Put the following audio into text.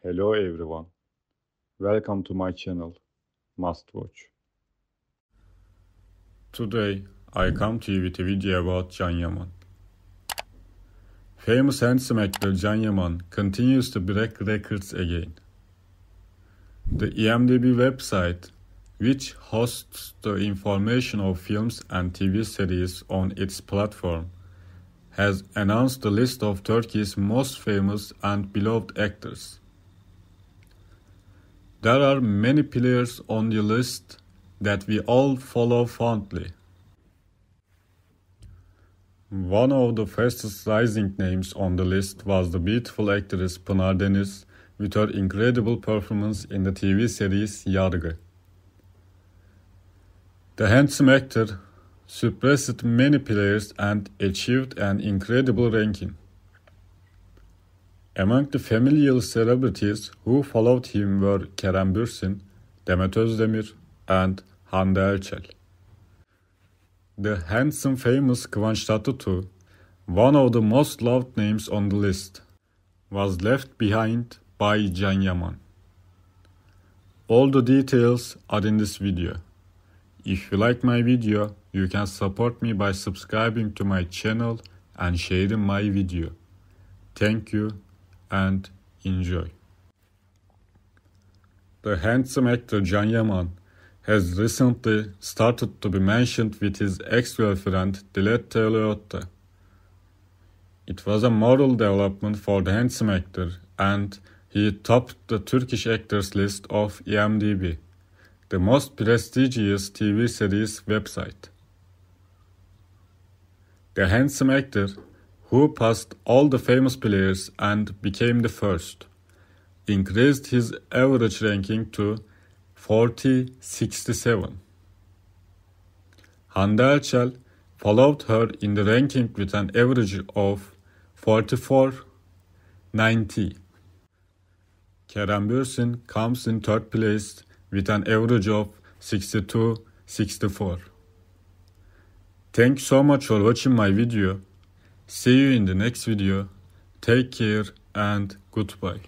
Hello everyone. Welcome to my channel, Must Watch. Today, I come to you with a video about Can Yaman. Famous handsome actor Can Yaman continues to break records again. The IMDb website, which hosts the information of films and TV series on its platform, has announced the list of Turkey's most famous and beloved actors. There are many players on the list that we all follow fondly. One of the fastest rising names on the list was the beautiful actress Pınar Deniz with her incredible performance in the TV series Yargı. The handsome actor surpassed many players and achieved an incredible ranking. Among the familial celebrities who followed him were Kerem Bürsin, Demet Özdemir, and Hande Erçel. The handsome famous Kıvanç Tatlıtuğ, one of the most loved names on the list, was left behind by Can Yaman. All the details are in this video. If you like my video, you can support me by subscribing to my channel and sharing my video. Thank you and enjoy. The handsome actor Can Yaman has recently started to be mentioned with his ex-girlfriend Diletta Leotta. It was a moral development for the handsome actor and he topped the Turkish actors list of IMDb, the most prestigious TV series website. The handsome actor who passed all the famous players and became the first, increased his average ranking to 4067. Hande Erçel followed her in the ranking with an average of 4490. Kerem Bürsin comes in third place with an average of 6264. Thank you so much for watching my video. See you in the next video. Take care and goodbye.